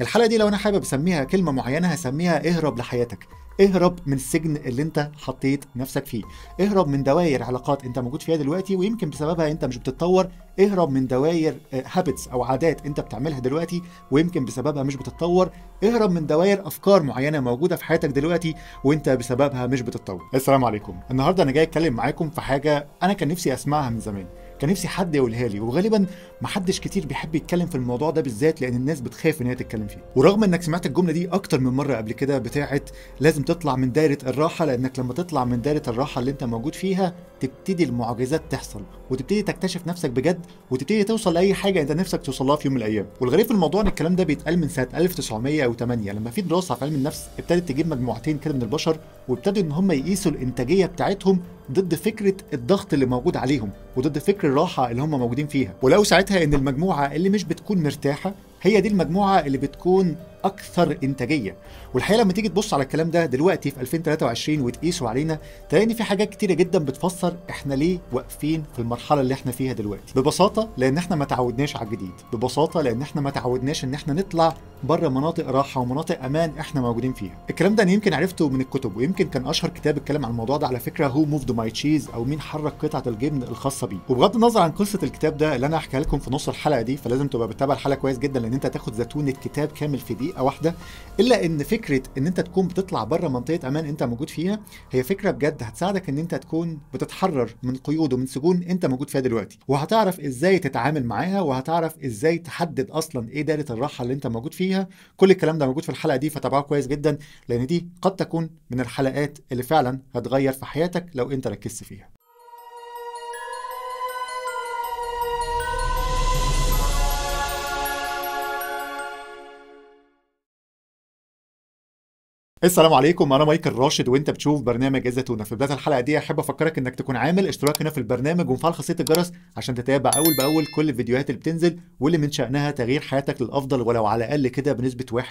الحلقة دي لو أنا حابب أسميها كلمة معينة هسميها اهرب لحياتك. اهرب من السجن اللي أنت حطيت نفسك فيه. اهرب من دوائر علاقات أنت موجود فيها دلوقتي ويمكن بسببها أنت مش بتتطور. اهرب من دوائر هابتس أو عادات أنت بتعملها دلوقتي ويمكن بسببها مش بتتطور. اهرب من دوائر أفكار معينة موجودة في حياتك دلوقتي وأنت بسببها مش بتتطور. السلام عليكم. النهارده أنا جاي أتكلم معاكم في حاجة أنا كان نفسي أسمعها من زمان. كان نفسي حد يقولها لي وغالبا محدش كتير بيحب يتكلم في الموضوع ده بالذات لأن الناس بتخاف إن هي تتكلم فيه. ورغم إنك سمعت الجملة دي أكتر من مرة قبل كده بتاعت لازم تطلع من دايرة الراحة لأنك لما تطلع من دايرة الراحة اللي أنت موجود فيها تبتدي المعجزات تحصل وتبتدي تكتشف نفسك بجد وتبتدي توصل لأي حاجة أنت نفسك توصلها في يوم من الأيام. والغريب في الموضوع إن الكلام ده بيتقال من سنة 1908 لما في دراسة في علم النفس ابتدت تجيب مجموعتين كده من البشر وابتدوا إن هم يقيسوا الإنتاجية بتاعتهم ضد فكرة الضغط اللي موجود عليهم. وضد فكر الراحة اللي هم موجودين فيها. ولو ساعتها إن المجموعة اللي مش بتكون مرتاحة هي دي المجموعة اللي بتكون أكثر إنتاجية. والحقيقة لما تيجي تبص على الكلام ده دلوقتي في 2023 وتقيسه علينا تلاقي ان في حاجات كتيرة جدا بتفسر إحنا ليه واقفين في المرحلة اللي إحنا فيها دلوقتي. ببساطة لأن إحنا ما تعودناش على الجديد. ببساطة لأن إحنا ما تعودناش إن إحنا نطلع بره مناطق راحة ومناطق أمان إحنا موجودين فيها. الكلام ده أنا يمكن عرفته من الكتب ويمكن كان أشهر كتاب اتكلم عن الموضوع ده على فكرة هو moved my cheese أو مين حرك قطعة الجبن الخاصة بيه. وبغض النظر عن قصة الكتاب ده اللي أنا هحكيها لكم في نص الحلقة دي فلازم تبقى بتتابع الحلقة كويس جدا لأن أنت هتاخد زتونه كتاب كامل في دقيقة واحدة إلا إن فكرة إن أنت تكون بتطلع بره منطقة أمان أنت موجود فيها هي فكرة بجد هتساعدك إن أنت تكون بتتحرر من قيود ومن سجون أنت موجود فيها دلوقتي. وهتعرف إزاي تتعامل معاها وهتعرف إزاي تحدد أصلا إيه دايره الراحة اللي أنت موجود فيها. كل الكلام ده موجود في الحلقة دي فتابعوها كويس جدا لأن دي قد تكون من الحلقات اللي فعلا هتغير في حياتك لو أنت ركزت فيها. السلام عليكم أنا مايكل راشد وأنت بتشوف برنامج الزتونه في بداية الحلقة دي أحب أفكرك إنك تكون عامل اشتراك هنا في البرنامج ومفعل خاصية الجرس عشان تتابع أول بأول كل الفيديوهات اللي بتنزل واللي من شأنها تغيير حياتك للأفضل ولو على الأقل كده بنسبة 1%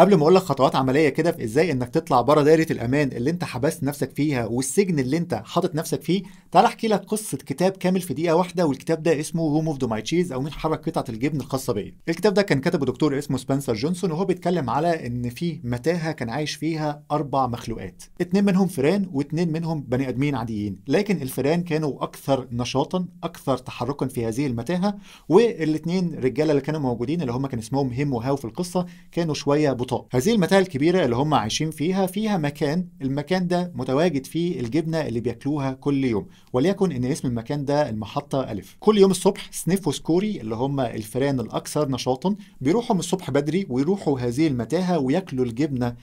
قبل ما أقول لك خطوات عملية كده في إزاي إنك تطلع بره دايرة الأمان اللي أنت حبست نفسك فيها والسجن اللي أنت حاطط نفسك فيه تعال أحكي لك قصة كتاب كامل في دقيقة واحدة والكتاب ده اسمه who moved my cheese أو مين حرك قطعة الجبن الخاصة بيا. الكتاب ده كان كتبه دكتور اسمه سبنسر جونسون وهو بيتكلم على إن في متاهة كان عايش فيها أربع مخلوقات. اتنين منهم فئران واتنين منهم بني آدمين عاديين. لكن الفئران كانوا أكثر نشاطا أكثر تحركا في هذه المتاهة والاتنين رجالة اللي كانوا موجودين اللي هم كان اسمهم هيم وهاو في القصة كانوا شوية بطاء. هذه المتاهة الكبيرة اللي هم عايشين فيها فيها مكان. المكان ده متواجد فيه الجبنة اللي بياكلوها كل يوم. وليكن إن اسم المكان ده المحطة ألف. كل يوم الصبح سنيف وسكوري اللي هم الفئران الأكثر نشاطا بيروحوا من الصبح بدري ويروحوا هذه المتاهة وياكلوا الجبنة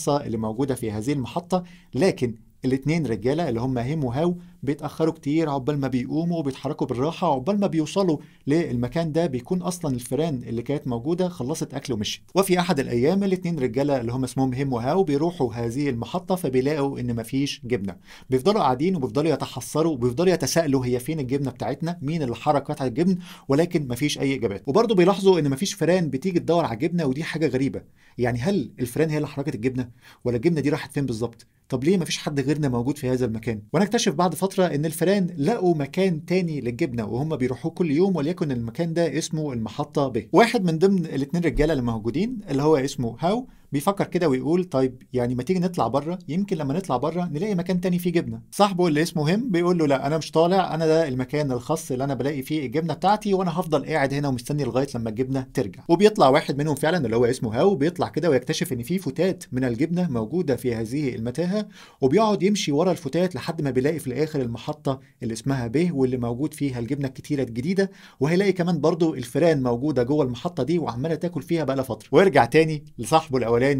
الخاصه اللي موجودة في هذه المحطة لكن الاتنين رجالة اللي هم هيم وهاو بيتأخروا كتير عقبال ما بيقوموا وبيتحركوا بالراحة عقبال ما بيوصلوا للمكان ده بيكون أصلا الفئران اللي كانت موجودة خلصت أكل ومشيت. وفي أحد الأيام الاتنين رجالة اللي هم اسمهم هيم وهاو بيروحوا هذه المحطة فبيلاقوا إن مفيش جبنة. بيفضلوا قاعدين وبيفضلوا يتحسروا وبيفضلوا يتساءلوا هي فين الجبنة بتاعتنا؟ مين اللي حرك قطعة الجبن؟ ولكن مفيش أي إجابات. وبرضه بيلاحظوا إن مفيش فئران بتيجي تدور على الجبنة ودي حاجة غريبة. يعني هل الفئران هي اللي حركت الجبنة؟ ولا الجبنة دي راحت فين بالظبط؟ طب ليه مفيش حد غيرنا موجود في هذا المكان؟ وأنا اكتشف بعد فترة إن الفئران لقوا مكان تاني للجبنة وهم بيروحوه كل يوم وليكن المكان ده اسمه المحطة ب. واحد من ضمن الاثنين رجالة اللي موجودين اللي هو اسمه هاو بيفكر كده ويقول طيب يعني ما تيجي نطلع بره يمكن لما نطلع بره نلاقي مكان تاني فيه جبنة. صاحبه اللي اسمه هم بيقول له لا أنا مش طالع أنا ده المكان الخاص اللي أنا بلاقي فيه الجبنة بتاعتي وأنا هفضل قاعد هنا ومستني لغاية لما الجبنة ترجع. وبيطلع واحد منهم فعلا اللي هو اسمه هاو بيطلع كده ويكتشف إن في فتات من الجبنة موجودة في هذه المتاهة وبيقعد يمشي ورا الفتات لحد ما بيلاقي في الآخر المحطة اللي اسمها ب واللي موجود فيها الجبنة الكتيرة الجديدة وهيلاقي كمان برضو الفئران موجودة جوه المحطة دي وعمالة تاكل فيها بقى فتره ويرجع تاني لصاحبه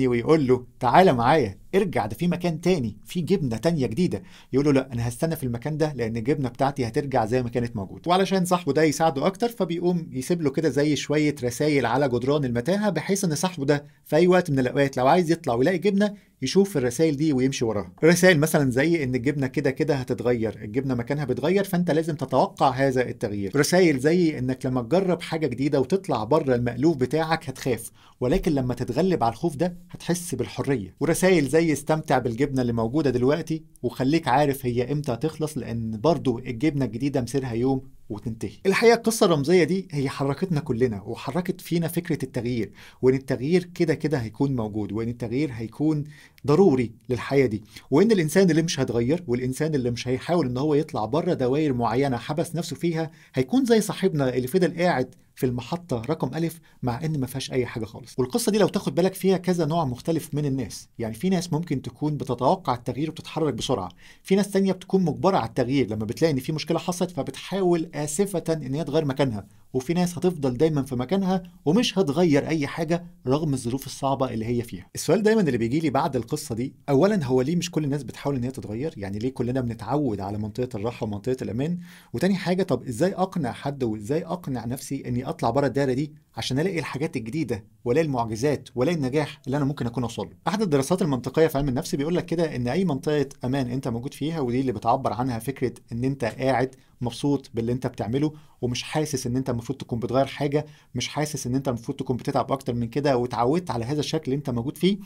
ويقول له تعالى معايا ارجع ده في مكان تاني في جبنة تانية جديدة. يقول له لا أنا هستنى في المكان ده لأن الجبنة بتاعتي هترجع زي ما كانت موجودة. وعلشان صاحبه ده يساعده أكتر فبيقوم يسيب له كده زي شوية رسائل على جدران المتاهة بحيث إن صاحبه ده في أي وقت من الأوقات لو عايز يطلع ويلاقي جبنة يشوف الرسائل دي ويمشي وراها. رسائل مثلا زي إن الجبنة كده كده هتتغير الجبنة مكانها بتغير فأنت لازم تتوقع هذا التغيير. رسائل زي إنك لما تجرب حاجة جديدة وتطلع بره المألوف بتاعك هتخاف ولكن لما تتغلب على الخوف ده هتحس بالحرية. ورسائل زي استمتع بالجبنة اللي موجودة دلوقتي وخليك عارف هي إمتى هتخلص لأن برضو الجبنة الجديدة مصيرها يوم وتنتهي. الحقيقة القصة الرمزية دي هي حركتنا كلنا وحركت فينا فكرة التغيير وإن التغيير كده كده هيكون موجود وإن التغيير هيكون ضروري للحياة دي. وإن الإنسان اللي مش هيتغير والإنسان اللي مش هيحاول إن هو يطلع بره دوائر معينة حبس نفسه فيها هيكون زي صاحبنا اللي فضل قاعد في المحطة رقم ألف مع إن ما فيهاش أي حاجة خالص. والقصة دي لو تاخد بالك فيها كذا نوع مختلف من الناس. يعني في ناس ممكن تكون بتتوقع التغيير وبتتحرك بسرعة. في ناس تانية بتكون مجبرة على التغيير. لما بتلاقي إن في مشكلة حصلت فبتحاول آسفة إن هي تغير مكانها. وفي ناس هتفضل دايما في مكانها ومش هتغير أي حاجة رغم الظروف الصعبة اللي هي فيها. السؤال دايما اللي بيجي لي بعد القصة دي أولا هو ليه مش كل الناس بتحاول إن هي تتغير؟ يعني ليه كلنا بنتعود على منطقة الراحة ومنطقة الأمان؟ وتاني حاجة طب إزاي أقنع حد وإزاي أقنع نفسي إني أطلع بره الدايرة دي عشان ألاقي الحاجات الجديدة وألاقي المعجزات وألاقي النجاح اللي أنا ممكن أكون اوصل له. أحد الدراسات المنطقية في علم النفس بيقول لك كده إن أي منطقة أمان أنت موجود فيها ودي اللي بتعبر عنها فكرة إن أنت قاعد مبسوط باللي أنت بتعمله ومش حاسس إن أنت المفروض تكون بتغير حاجة مش حاسس إن أنت المفروض تكون بتتعب أكتر من كده واتعودت على هذا الشكل اللي أنت موجود فيه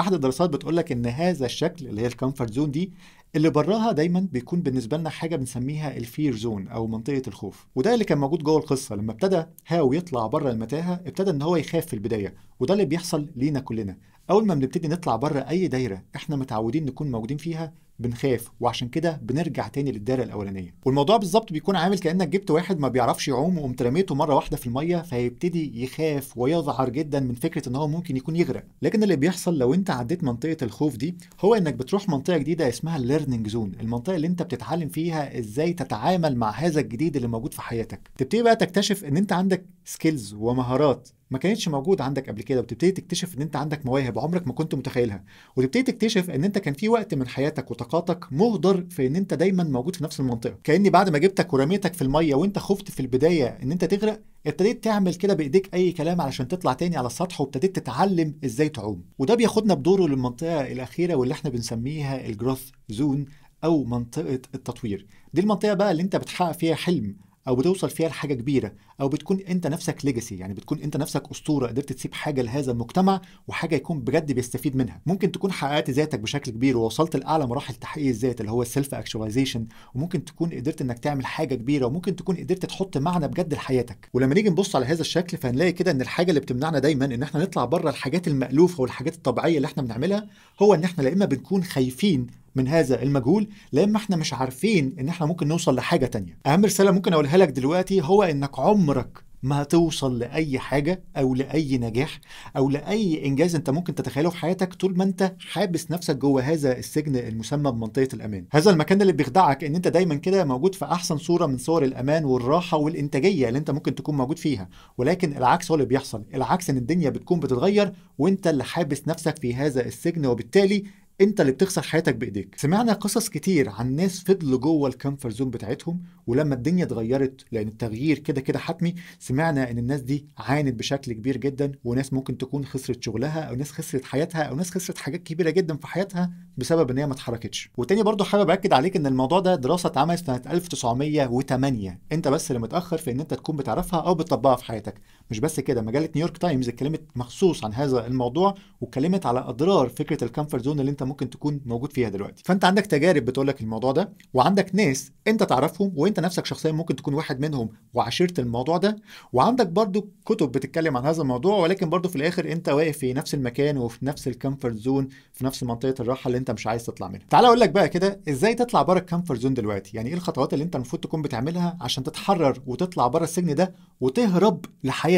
أحد الدراسات بتقول لك إن هذا الشكل اللي هي ال comfort zone دي اللي براها دايما بيكون بالنسبة لنا حاجة بنسميها ال fear zone أو منطقة الخوف. وده اللي كان موجود جوه القصة. لما ابتدى Haw يطلع بره المتاهة ابتدى إن هو يخاف في البداية. وده اللي بيحصل لينا كلنا. أول ما بنبتدي نطلع بره أي دايرة إحنا متعودين نكون موجودين فيها بنخاف وعشان كده بنرجع تاني للدايرة الأولانية. والموضوع بالظبط بيكون عامل كأنك جبت واحد ما بيعرفش يعوم وقمت رميته مرة واحدة في المية فيبتدي يخاف ويذعر جدا من فكرة إن هو ممكن يكون يغرق. لكن اللي بيحصل لو أنت عديت منطقة الخوف دي هو إنك بتروح منطقة جديدة اسمها ال learning zone المنطقة اللي أنت بتتعلم فيها إزاي تتعامل مع هذا الجديد اللي موجود في حياتك. تبتدي بقى تكتشف إن أنت عندك skills ومهارات ما كانتش موجود عندك قبل كده وتبتدي تكتشف إن أنت عندك مواهب عمرك ما كنت متخيلها. وتبتدي تكتشف إن أنت كان في وقت من حياتك وطاقاتك مهدر في إن أنت دايما موجود في نفس المنطقة. كأني بعد ما جبتك ورميتك في المية وأنت خفت في البداية إن أنت تغرق ابتديت تعمل كده بإيديك أي كلام علشان تطلع تاني على السطح وابتديت تتعلم إزاي تعوم. وده بياخدنا بدوره للمنطقة الأخيرة واللي إحنا بنسميها ال growth zone أو منطقة التطوير. دي المنطقة بقى اللي أنت بتحقق فيها حلم أو بتوصل فيها لحاجة كبيرة أو بتكون أنت نفسك legacy يعني بتكون أنت نفسك أسطورة قدرت تسيب حاجة لهذا المجتمع وحاجة يكون بجد بيستفيد منها. ممكن تكون حققت ذاتك بشكل كبير ووصلت لأعلى مراحل تحقيق الذات اللي هو ال self actualization وممكن تكون قدرت إنك تعمل حاجة كبيرة وممكن تكون قدرت تحط معنى بجد لحياتك. ولما نيجي نبص على هذا الشكل فهنلاقي كده إن الحاجة اللي بتمنعنا دايما إن إحنا نطلع بره الحاجات المألوفة والحاجات الطبيعية اللي إحنا بنعملها هو إن إحنا لا إما بنكون خايفين من هذا المجهول لا اما إحنا مش عارفين إن إحنا ممكن نوصل لحاجة تانية. اهم رساله ممكن أقولها لك دلوقتي هو إنك عمرك ما هتوصل لأي حاجة أو لأي نجاح أو لأي إنجاز أنت ممكن تتخيله في حياتك طول ما أنت حابس نفسك جوه هذا السجن المسمى بمنطقة الأمان. هذا المكان اللي بيخدعك إن أنت دايما كده موجود في أحسن صورة من صور الأمان والراحة والإنتاجية اللي أنت ممكن تكون موجود فيها. ولكن العكس هو اللي بيحصل. العكس إن الدنيا بتكون بتتغير وأنت اللي حابس نفسك في هذا السجن وبالتالي انت اللي بتخسر حياتك بإيديك. سمعنا قصص كتير عن ناس فضلوا جوه الكمفورت زون بتاعتهم ولما الدنيا اتغيرت لأن التغيير كده كده حتمي سمعنا إن الناس دي عانت بشكل كبير جدا وناس ممكن تكون خسرت شغلها أو ناس خسرت حياتها أو ناس خسرت حاجات كبيرة جدا في حياتها بسبب إن هي ما اتحركتش. وتاني برضو حابب أكد عليك إن الموضوع ده دراسة اتعملت سنة 1908 أنت بس اللي متأخر في إن أنت تكون بتعرفها أو بتطبقها في حياتك. مش بس كده مجلة نيويورك تايمز اتكلمت مخصوص عن هذا الموضوع واتكلمت على أضرار فكرة ال comfort zone اللي انت ممكن تكون موجود فيها دلوقتي. فانت عندك تجارب بتقول لك الموضوع ده وعندك ناس انت تعرفهم وانت نفسك شخصيا ممكن تكون واحد منهم وعاشرت الموضوع ده. وعندك برضو كتب بتتكلم عن هذا الموضوع ولكن برضو في الآخر انت واقف في نفس المكان وفي نفس ال comfort zone في نفس منطقة الراحة اللي انت مش عايز تطلع منها. تعال أقول لك بقى كده إزاي تطلع بره ال comfort zone دلوقتي؟ يعني إيه الخطوات اللي انت المفروض تكون بتعملها عشان تتحرر وتطلع بره السجن ده وتهرب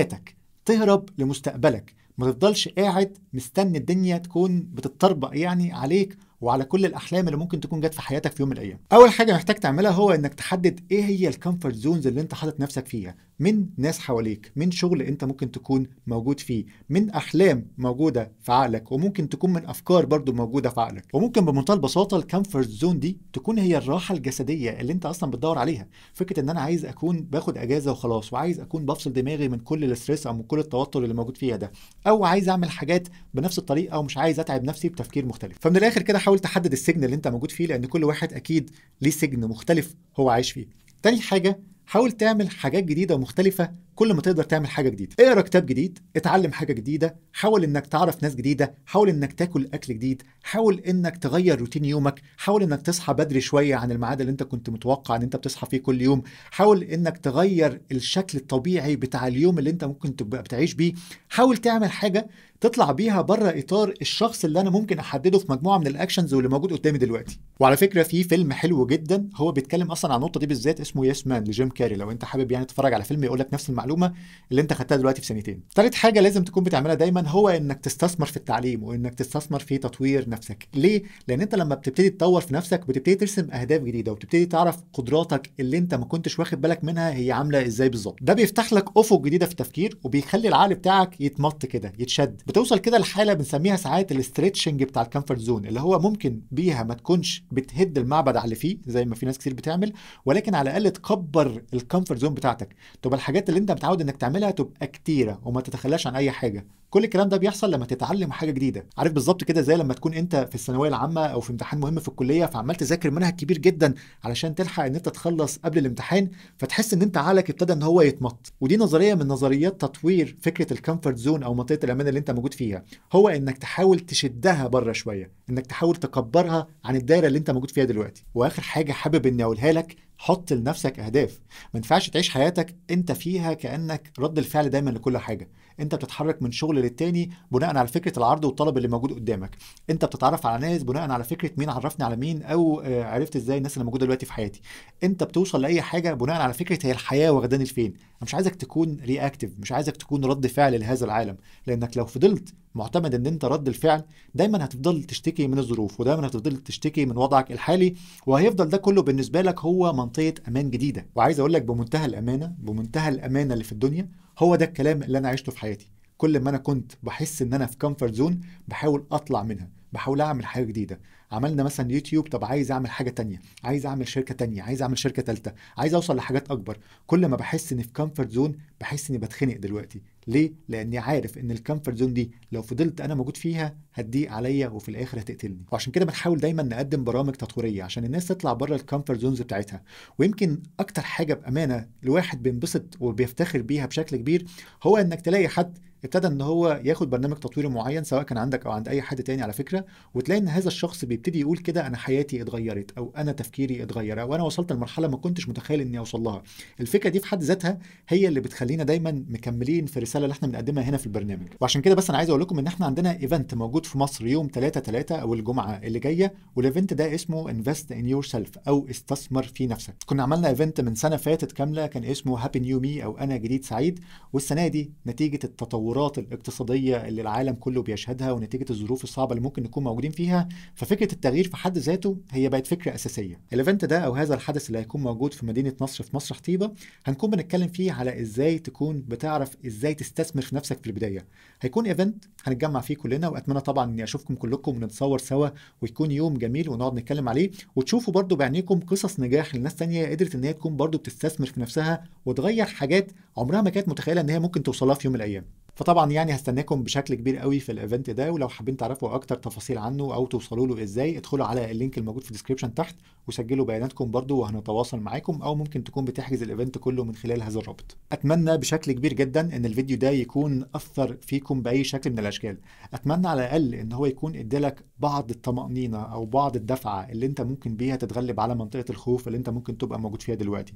لحياتك تهرب لمستقبلك. ما تفضلش قاعد مستني الدنيا تكون بتتطربق يعني عليك وعلى كل الأحلام اللي ممكن تكون جت في حياتك في يوم من الأيام. أول حاجة محتاج تعملها هو إنك تحدد إيه هي ال comfort zones اللي أنت حاطط نفسك فيها. من ناس حواليك من شغل انت ممكن تكون موجود فيه من أحلام موجودة في عقلك وممكن تكون من أفكار برضو موجودة في عقلك. وممكن بمنتهى البساطة ال comfort zone دي تكون هي الراحة الجسدية اللي انت أصلا بتدور عليها. فكرة إن أنا عايز أكون باخد أجازة وخلاص وعايز أكون بفصل دماغي من كل ال stress أو من كل التوتر اللي موجود فيها ده أو عايز أعمل حاجات بنفس الطريقة ومش عايز أتعب نفسي بتفكير مختلف. فمن الآخر كده حاول تحدد السجن اللي انت موجود فيه لأن كل واحد أكيد ليه سجن مختلف هو عايش فيه. تاني حاجة حاول تعمل حاجات جديدة ومختلفة كل ما تقدر تعمل حاجة جديدة. اقرأ كتاب جديد اتعلم حاجة جديدة حاول إنك تعرف ناس جديدة حاول إنك تاكل أكل جديد حاول إنك تغير روتين يومك حاول إنك تصحى بدري شوية عن الميعاد اللي أنت كنت متوقع إن أنت بتصحى فيه كل يوم حاول إنك تغير الشكل الطبيعي بتاع اليوم اللي أنت ممكن تبقى بتعيش بيه حاول تعمل حاجة تطلع بيها بره إطار الشخص اللي أنا ممكن أحدده في مجموعة من ال actions واللي موجود قدامي دلوقتي. وعلى فكرة في فيلم حلو جدا هو بيتكلم أصلا عن النقطه دي بالذات اسمه Yes Man لجيم كاري. لو أنت حابب يعني تتفرج على فيلم يقول لك نفس المعلومة اللي انت خدتها دلوقتي في ثانيتين ثالث حاجة لازم تكون بتعملها دايما هو إنك تستثمر في التعليم وإنك تستثمر في تطوير نفسك. ليه؟ لأن أنت لما بتبتدي تطور في نفسك بتبتدي ترسم أهداف جديدة وبتبتدي تعرف قدراتك اللي أنت ما كنتش واخد بالك منها هي عاملة إزاي بالظبط. ده بيفتح لك أفق جديدة في التفكير وبيخلي العقل بتاعك يتمط كده يتشد. بتوصل كده لحالة بنسميها ساعات ال stretching بتاع ال comfort zone اللي هو ممكن بيها ما تكونش بتهد المعبد على اللي فيه زي ما في ناس كتير بتعمل ولكن على الأقل تكبر ال comfort zone بتاعتك. تبقى الحاجات اللي أنت متعود إنك تعملها تبقى كتيرة وما تتخلاش عن أي حاجة. كل الكلام ده بيحصل لما تتعلم حاجة جديدة. عارف بالظبط كده زي لما تكون انت في الثانوية العامة أو في امتحان مهم في الكلية فعمال تذاكر منهج كبير جدا علشان تلحق إن انت تخلص قبل الامتحان فتحس إن انت عقلك ابتدى إن هو يتمط. ودي نظرية من نظريات تطوير فكرة ال comfort zone أو منطقة الأمان اللي انت موجود فيها. هو إنك تحاول تشدها بره شوية إنك تحاول تكبرها عن الدايرة اللي انت موجود فيها دلوقتي. وآخر حاجة حابب إني أقولها لك حط لنفسك أهداف. ما ينفعش تعيش حياتك انت فيها كأنك رد الفعل دايما لكل حاجة. انت بتتحرك من شغل للتاني بناء على فكرة العرض والطلب اللي موجود قدامك. انت بتتعرف على ناس بناء على فكرة مين عرفني على مين أو آه، عرفت إزاي الناس اللي موجودة دلوقتي في حياتي. انت بتوصل لأي حاجة بناء على فكرة هي الحياة واخداني لفين. أنا مش عايزك تكون رياكتيف مش عايزك تكون رد فعل لهذا العالم. لأنك لو فضلت معتمد ان انت رد الفعل دايما هتفضل تشتكي من الظروف ودايما هتفضل تشتكي من وضعك الحالي وهيفضل ده كله بالنسبة لك هو منطقة أمان جديدة. وعايز أقول لك بمنتهى الأمانة بمنتهى الأمانة اللي في الدنيا هو ده الكلام اللي أنا عشته في حياتي. كل ما أنا كنت بحس إن أنا في comfort zone بحاول أطلع منها بحاول أعمل حاجة جديدة. عملنا مثلا يوتيوب طب عايز أعمل حاجة تانية عايز أعمل شركة تانية عايز أعمل شركة تالتة عايز أوصل لحاجات أكبر. كل ما بحس إني في comfort zone بحس إني بتخنق دلوقتي. ليه؟ لأني عارف إن ال comfort zone دي لو فضلت أنا موجود فيها هتضيق عليا وفي الآخر هتقتلني. وعشان كده بنحاول دايما نقدم برامج تطويرية عشان الناس تطلع بره ال comfort zones بتاعتها. ويمكن أكتر حاجة بأمانة الواحد بينبسط وبيفتخر بيها بشكل كبير هو إنك تلاقي حد ابتدى إن هو ياخد برنامج تطويري معين سواء كان عندك أو عند أي حد تاني على فكرة وتلاقي إن هذا الشخص بيبتدي يقول كده أنا حياتي اتغيرت أو أنا تفكيري اتغير أو أنا وصلت لمرحلة ما كنتش متخيل إني أوصل لها. الفكرة دي في حد ذاتها هي اللي بتخلينا دايما مكملين في الرساله اللي إحنا بنقدمها هنا في البرنامج. وعشان كده بس أنا عايز أقول لكم إن إحنا عندنا event موجود في مصر يوم 3 3 أو الجمعة اللي جاية وال event ده اسمه invest in yourself أو استثمر في نفسك. كنا عملنا event من سنة فاتت كاملة كان اسمه Happy New Me أو أنا جديد سعيد والسنة دي نتيجة التطورات الاقتصادية اللي العالم كله بيشهدها ونتيجة الظروف الصعبة اللي ممكن نكون موجودين فيها ففكرة التغيير في حد ذاته هي بقت فكرة أساسية. ال event ده أو هذا الحدث اللي هيكون موجود في مدينة نصر في مسرح طيبة هنكون بنتكلم فيه على إزاي تكون بتعرف إزاي تستثمر في نفسك في البداية. هيكون event هنتجمع فيه كلنا وأتمنى طبعا إني أشوفكم كلكم ونتصور سوا ويكون يوم جميل ونقعد نتكلم عليه وتشوفوا برضو بعينيكم قصص نجاح لناس تانية قدرت إن هي تكون برضو بتستثمر في نفسها وتغير حاجات عمرها ما كانت متخيلة إن هي ممكن توصلها في يوم من الأيام. فطبعا يعني هستناكم بشكل كبير قوي في ال event ده ولو حابين تعرفوا أكتر تفاصيل عنه أو توصلوا له إزاي ادخلوا على ال link الموجود في ال description تحت وسجلوا بياناتكم برضو وهنتواصل معاكم أو ممكن تكون بتحجز ال event كله من خلال هذا الرابط. أتمنى بشكل كبير جدا إن الفيديو ده يكون أثر فيكم بأي شكل من الأشكال. أتمنى على الأقل إن هو يكون إدالك بعض الطمأنينة أو بعض الدفعة اللي أنت ممكن بيها تتغلب على منطقة الخوف اللي أنت ممكن تبقى موجود فيها دلوقتي.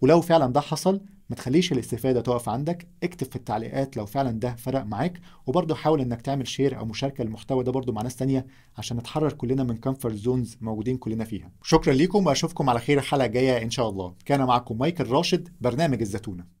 ولو فعلا ده حصل ما تخليش الاستفادة تقف عندك اكتب في التعليقات لو فعلا ده فرق معاك وبرضه حاول إنك تعمل share أو مشاركة للمحتوى ده برضه مع ناس تانية عشان نتحرر كلنا من comfort zones موجودين كلنا فيها. شكرا ليكم وأشوفكم على خير الحلقة الجاية إن شاء الله. كان معكم مايكل راشد برنامج الزتونة.